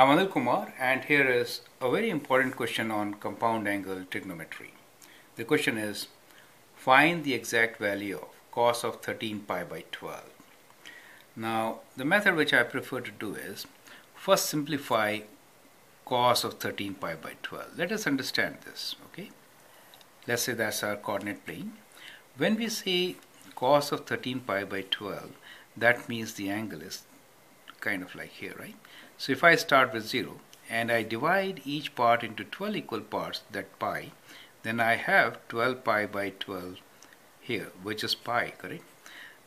I'm Anil Kumar and here is a very important question on compound angle trigonometry. The question is find the exact value of cos of 13 pi by 12. Now the method which I prefer to do is first simplify cos of 13 pi by 12. Let us understand this okay. Let's say that's our coordinate plane. When we say cos of 13 pi by 12 that means the angle is kind of like here right so if I start with 0 and I divide each part into 12 equal parts that pi then I have 12 pi by 12 here which is pi correct?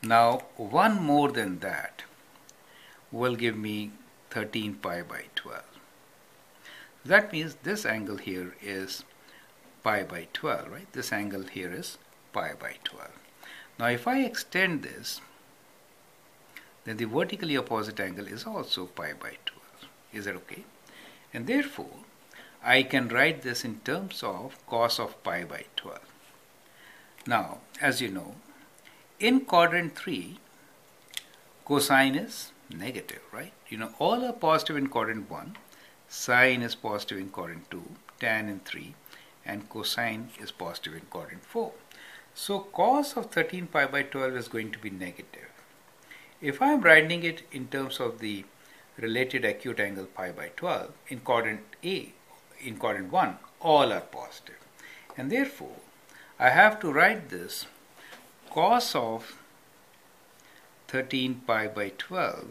Now one more than that will give me 13 pi by 12 that means this angle here is pi by 12 right? This angle here is pi by 12 now if I extend this then the vertically opposite angle is also pi by 12. Is that okay? And therefore, I can write this in terms of cos of pi by 12. Now, as you know, in quadrant 3, cosine is negative, right? You know, all are positive in quadrant 1, sine is positive in quadrant 2, tan in 3, and cosine is positive in quadrant 4. So cos of 13 pi by 12 is going to be negative. If I am writing it in terms of the related acute angle pi by 12 in quadrant A, in quadrant 1, all are positive. And therefore, I have to write this cos of 13 pi by 12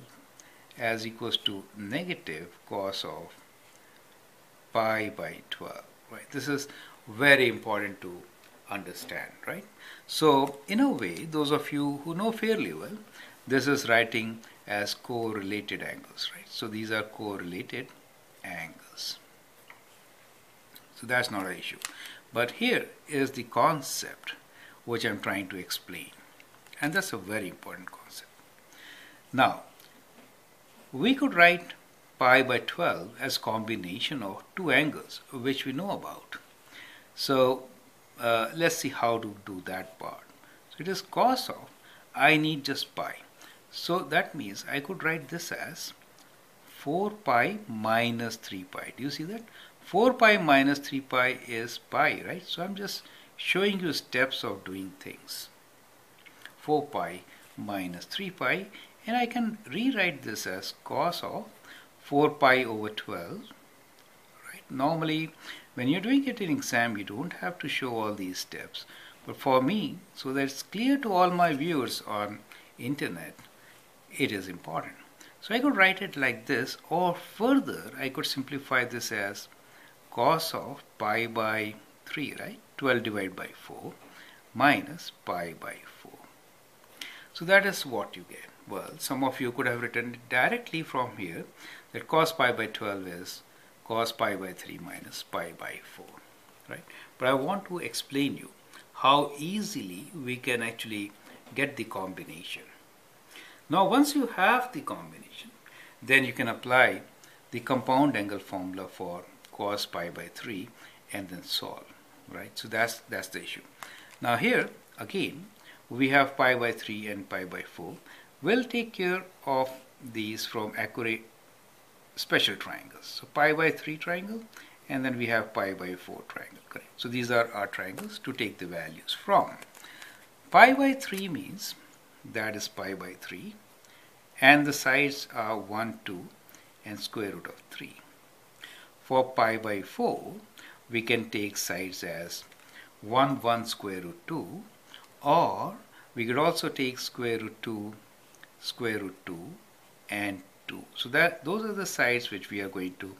as equals to negative cos of pi by 12. Right? This is very important to understand, right? So, in a way, those of you who know fairly well, this is writing as correlated angles, right? So these are correlated angles. So that's not an issue. But here is the concept which I'm trying to explain. And that's a very important concept. Now, we could write pi by 12 as combination of two angles which we know about. So uh, let's see how to do that part. So it is cos of, I need just pi. So that means I could write this as 4 pi minus 3 pi. Do you see that? 4 pi minus 3 pi is pi, right? So I'm just showing you steps of doing things. 4 pi minus 3 pi and I can rewrite this as cos of 4 pi over 12 right normally when you're doing it in exam you don't have to show all these steps but for me so that it's clear to all my viewers on internet it is important. So I could write it like this or further I could simplify this as cos of pi by 3 right 12 divided by 4 minus pi by 4. So that is what you get. Well some of you could have written it directly from here that cos pi by 12 is cos pi by 3 minus pi by 4 right but I want to explain you how easily we can actually get the combination now once you have the combination, then you can apply the compound angle formula for cos pi by 3 and then solve, right? So that's, that's the issue. Now here, again, we have pi by 3 and pi by 4. We'll take care of these from accurate special triangles. So pi by 3 triangle and then we have pi by 4 triangle, correct? So these are our triangles to take the values from. Pi by 3 means that is pi by 3 and the sides are 1 2 and square root of 3 for pi by 4 we can take sides as 1 1 square root 2 or we could also take square root 2 square root 2 and 2 so that those are the sides which we are going to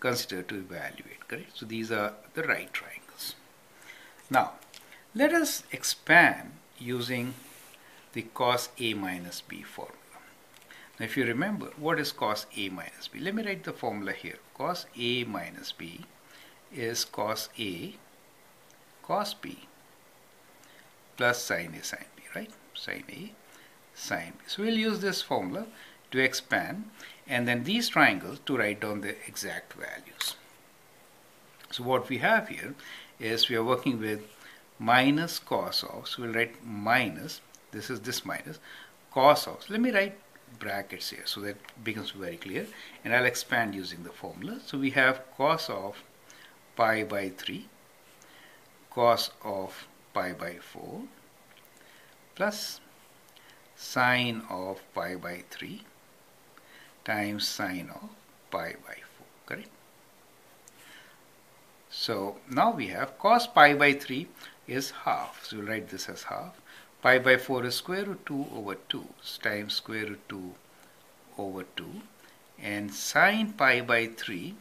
consider to evaluate correct? So these are the right triangles. Now let us expand using the cos A minus B formula. Now if you remember, what is cos A minus B? Let me write the formula here. Cos A minus B is cos A cos B plus sin A sin B, right? Sin A sin B. So we'll use this formula to expand and then these triangles to write down the exact values. So what we have here is we are working with minus cos of, so we'll write minus this is this minus cos of. So let me write brackets here so that becomes very clear and I'll expand using the formula. So we have cos of pi by 3 cos of pi by 4 plus sine of pi by 3 times sine of pi by 4 correct? So now we have cos pi by 3 is half. So we'll write this as half pi by 4 is square root 2 over 2 times square root 2 over 2 and sine pi by 3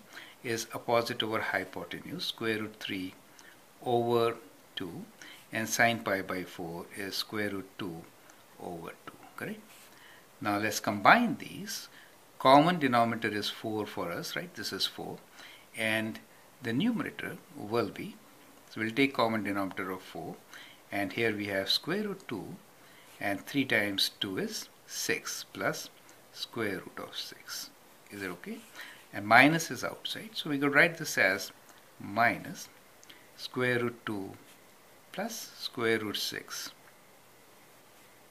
is opposite over hypotenuse square root 3 over 2 and sine pi by 4 is square root 2 over 2 correct? Now let's combine these. Common denominator is 4 for us right? This is 4 and the numerator will be so we'll take common denominator of 4 and here we have square root 2 and 3 times 2 is 6 plus square root of 6 is it okay? And minus is outside. So we could write this as minus square root 2 plus square root 6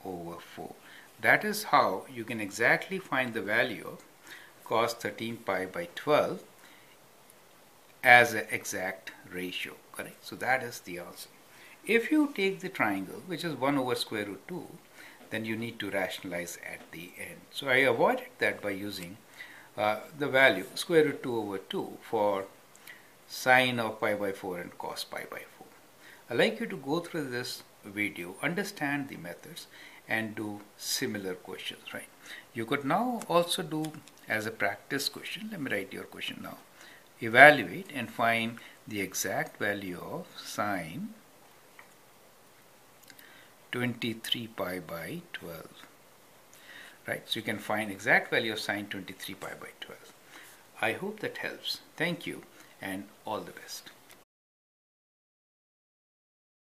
over 4 that is how you can exactly find the value of cos 13 pi by 12 as an exact ratio correct? So that is the answer if you take the triangle, which is 1 over square root 2, then you need to rationalize at the end. So I avoided that by using uh, the value square root 2 over 2 for sine of pi by 4 and cos pi by 4. I'd like you to go through this video, understand the methods and do similar questions, right? You could now also do as a practice question, let me write your question now. Evaluate and find the exact value of sine 23 pi by 12 right? So you can find exact value of sine 23 pi by 12 I hope that helps. Thank you and all the best